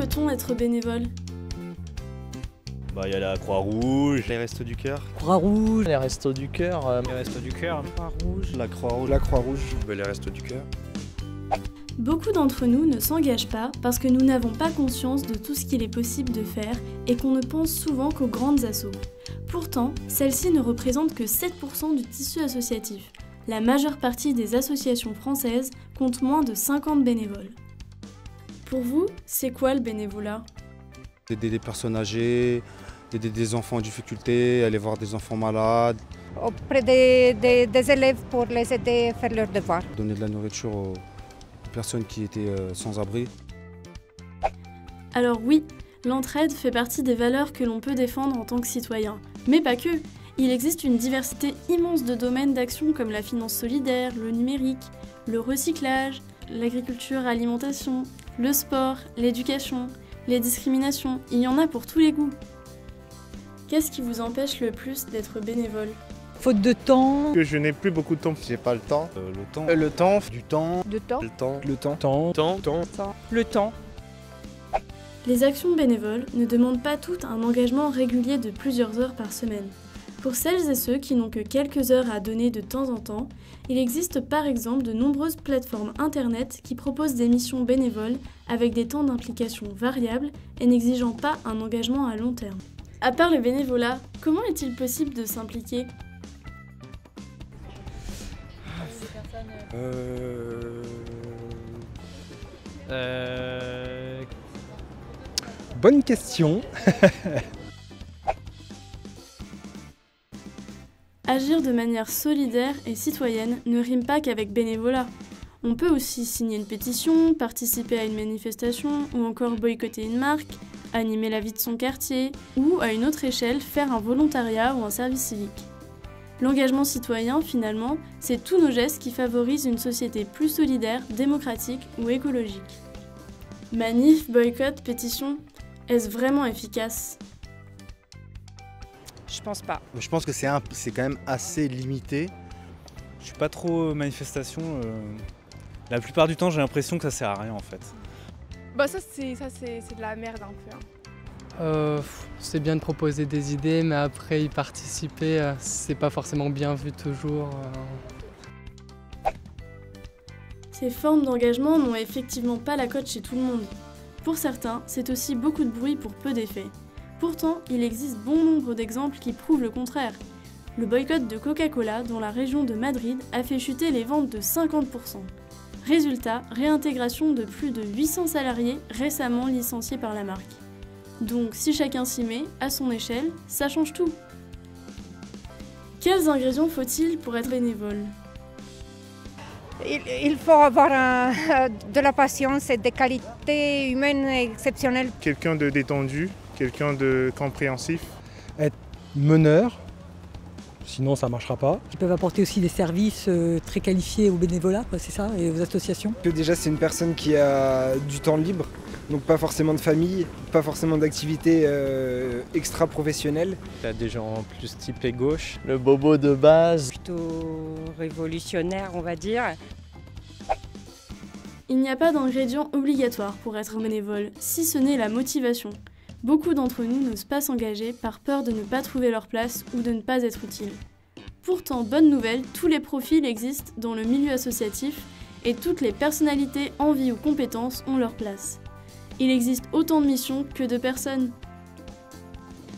peut-on être bénévole Bah, il y a la Croix-Rouge, les Restos du Cœur, Croix-Rouge, Les restos du cœur, euh, Les restos du cœur. Croix-Rouge, la Croix-Rouge, la Croix-Rouge. Bah, les restos du cœur. Beaucoup d'entre nous ne s'engagent pas parce que nous n'avons pas conscience de tout ce qu'il est possible de faire et qu'on ne pense souvent qu'aux grandes assauts. Pourtant, celles-ci ne représentent que 7% du tissu associatif. La majeure partie des associations françaises compte moins de 50 bénévoles. Pour vous, c'est quoi le bénévolat? Aider des personnes âgées, aider des enfants en difficulté, aller voir des enfants malades, auprès des, des- des élèves pour les aider à faire leurs devoirs. donner de la nourriture aux personnes qui étaient euh, sans abri. Alors oui, l'entraide fait partie des valeurs que l'on peut défendre en tant que citoyen. Mais pas que Il existe une diversité immense de domaines d'action comme la finance solidaire, le numérique, le recyclage, l'agriculture, l'alimentation, le sport, l'éducation, les discriminations, il y en a pour tous les goûts. Qu'est-ce qui vous empêche le plus d'être bénévole? Faute de temps, Que je n'ai plus beaucoup de temps. J'ai pas le temps. Euh, le temps, Euh, Le temps, du temps, De temps Le temps. le temps, temps, temps, temps. le temps. Les actions bénévoles ne demandent pas toutes un engagement régulier de plusieurs heures par semaine. Pour celles et ceux qui n'ont que quelques heures à donner de temps en temps, il existe par exemple de nombreuses plateformes Internet qui proposent des missions bénévoles avec des temps d'implication variables et n'exigeant pas un engagement à long terme. À part le bénévolat, comment est-il possible de s'impliquer? Euh... Euh, Bonne question. Agir de manière solidaire et citoyenne ne rime pas qu'avec bénévolat. On peut aussi signer une pétition, participer à une manifestation ou encore boycotter une marque, animer la vie de son quartier ou, à une autre échelle, faire un volontariat ou un service civique. L'engagement citoyen, finalement, c'est tous nos gestes qui favorisent une société plus solidaire, démocratique ou écologique. Manif, boycott, pétition, est-ce vraiment efficace? Je pense pas. Je pense que c'est quand même assez limité. Je suis pas trop manifestation. euh, La plupart du temps, j'ai l'impression que ça sert à rien en fait. Bah ça c'est ça c'est c'est de la merde un peu. hein. Euh, c'est bien de proposer des idées, mais après y participer, euh, c'est pas forcément bien vu toujours. euh. Ces formes d'engagement n'ont effectivement pas la cote chez tout le monde. Pour certains, c'est aussi beaucoup de bruit pour peu d'effets. Pourtant, il existe bon nombre d'exemples qui prouvent le contraire. Le boycott de Coca-Cola dans la région de Madrid a fait chuter les ventes de 50%. Résultat, réintégration de plus de 800 salariés récemment licenciés par la marque. Donc si chacun s'y met, à son échelle, ça change tout. Quels ingrédients faut-il pour être bénévole? Il, il faut avoir un- de la patience et des qualités humaines exceptionnelles. quelqu'un de détendu, quelqu'un de compréhensif. Meneur. Sinon, ça marchera pas. qui peuvent apporter aussi des services euh, très qualifiés aux bénévolats, c'est ça, et aux associations. Que déjà c'est une personne qui a du temps libre, donc pas forcément de famille, pas forcément d'activités euh, y a des gens plus typés gauche. Le bobo de base. Plutôt révolutionnaire on va dire. Il n'y a pas d'ingrédient obligatoire pour être bénévole, si ce n'est la motivation. Beaucoup d'entre nous n'osent pas s'engager par peur de ne pas trouver leur place ou de ne pas être utile. Pourtant, bonne nouvelle, tous les profils existent dans le milieu associatif et toutes les personnalités, envies ou compétences ont leur place. Il existe autant de missions que de personnes.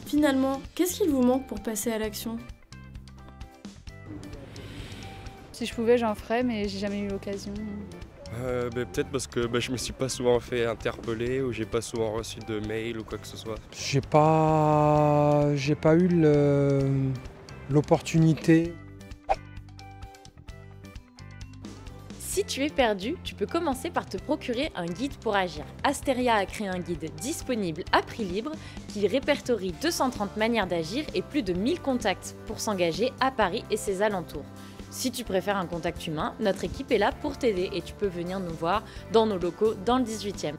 Finalement, qu'est-ce qu'il vous manque pour passer à l'action? Si je pouvais j'en ferais mais j'ai jamais eu l'occasion. Euh, bah, Peut-être parce que bah, je me suis pas souvent fait interpeller ou j'ai pas souvent reçu de mail ou quoi que ce soit. J'ai pas, j'ai pas eu l'opportunité. Si tu es perdu, tu peux commencer par te procurer un guide pour agir. Asteria a créé un guide disponible à prix libre qui répertorie 230 manières d'agir et plus de 1000 contacts pour s'engager à Paris et ses alentours. Si tu préfères un contact humain, notre équipe est là pour t'aider et tu peux venir nous voir dans nos locaux dans le 18e.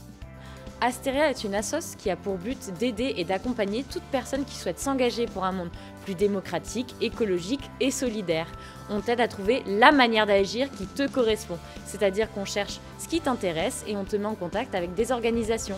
Asteria est une assoce qui a pour but d'aider et d'accompagner toute personne qui souhaite s'engager pour un monde plus démocratique, écologique et solidaire. On t'aide à trouver la manière d'agir qui te correspond, c'est-à-dire qu'on cherche ce qui t'intéresse et on te met en contact avec des organisations.